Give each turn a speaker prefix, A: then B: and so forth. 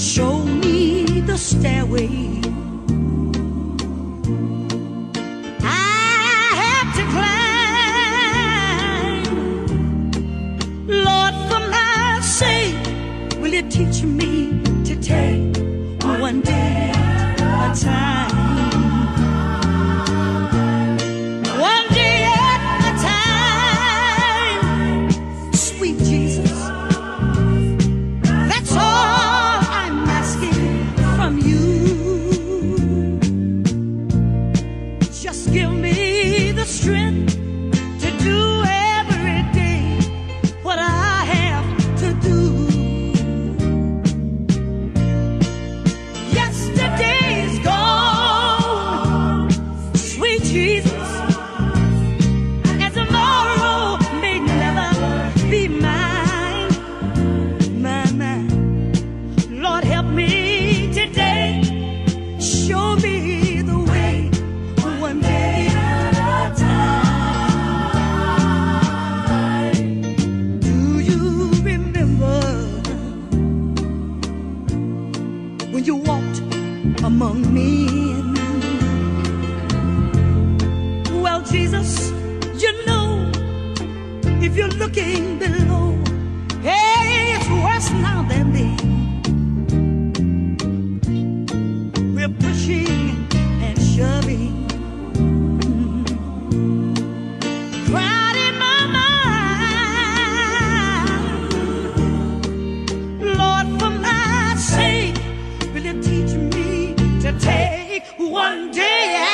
A: Show me the stairway. I have to climb. Lord, for my sake, will you teach me to take? among men. Well, Jesus, you know, if you're looking below, one day